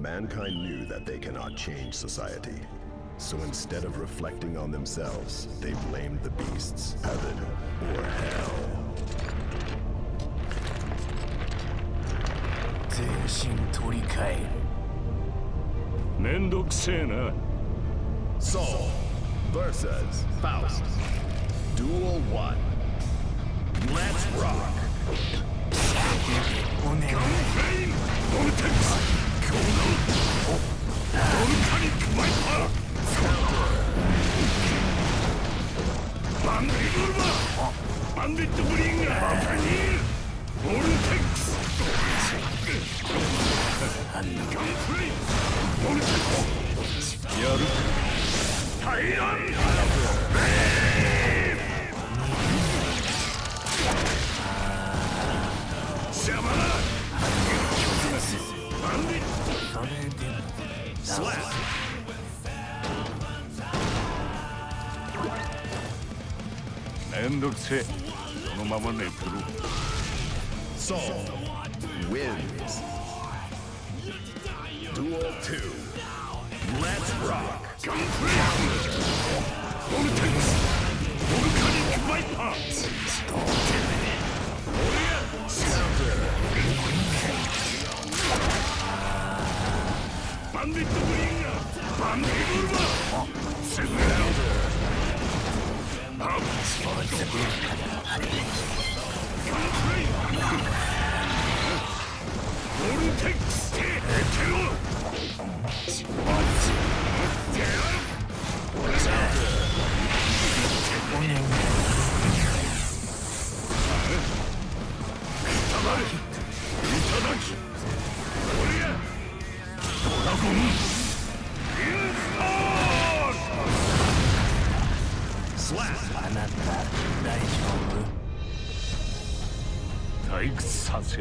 Mankind knew that they cannot change society. So instead of reflecting on themselves, they blamed the beasts, heaven or hell. 全身取り替えるめんどくせえな Saul versus Faust. Duel 1. Let's rock! ンディブルバーバンディットブリンガーバカにボルテックスガンプレイボルテックスやるタイラン邪魔だバンディットそれで めんどくせえそのまま寝てろ Saul wins. Duel 2. Let's rock! ガンプレイボルテックスボルカニックバイパー Counter! いただき俺やドラゴンインあなた大丈夫？退屈させ